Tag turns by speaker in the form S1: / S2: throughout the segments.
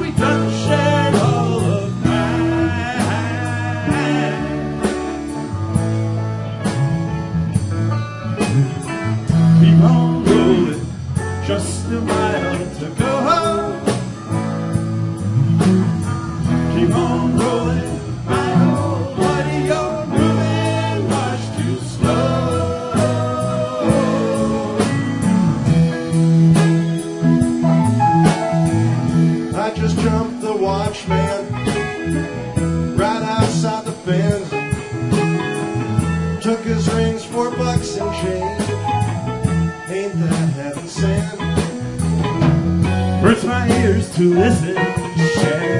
S1: we do. Took his rings for bucks and change. Ain't that heaven sent?
S2: Hurts my ears to listen, Shannon.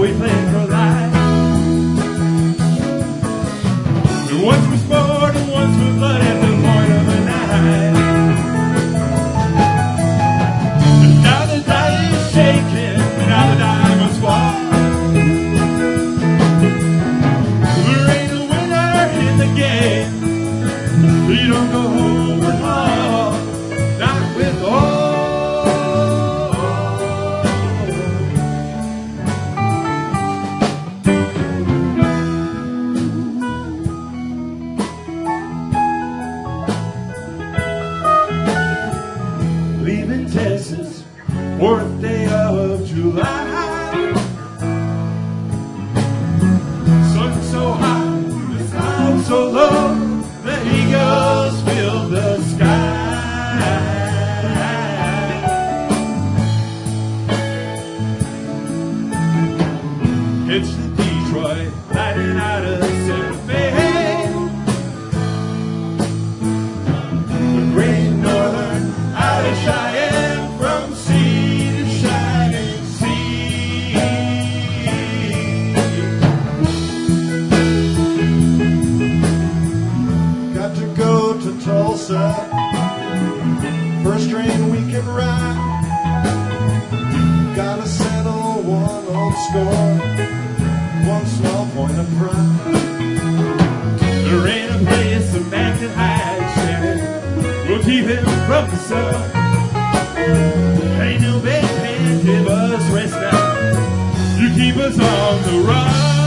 S2: We play fourth day of July. Sun so high, the clouds so low, the eagles fill the sky. It's the Detroit, lighting out of
S1: First train we can ride. Gotta settle one old score. One small point of pride.
S2: There ain't a place a man can hide, Shannon. We'll keep him from the sun. Ain't no big can give us rest now. You keep us on the run.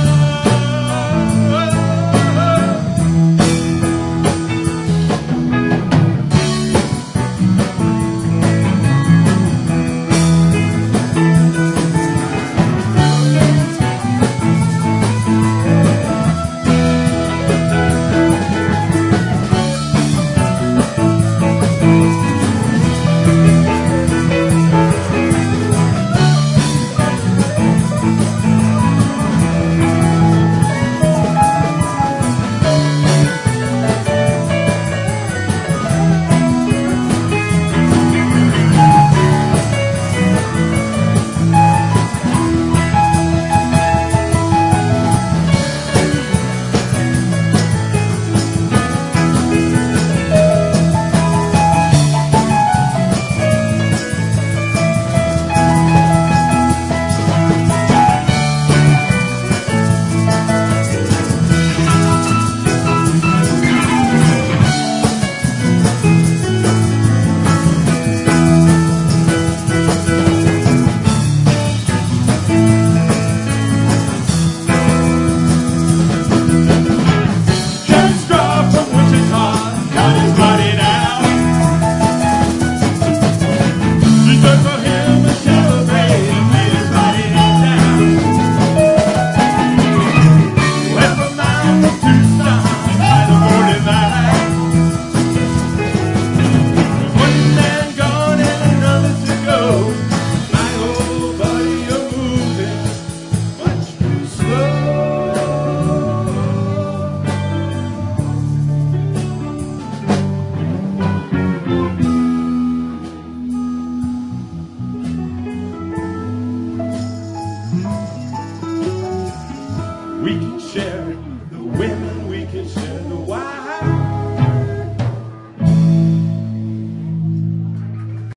S2: We can share the women.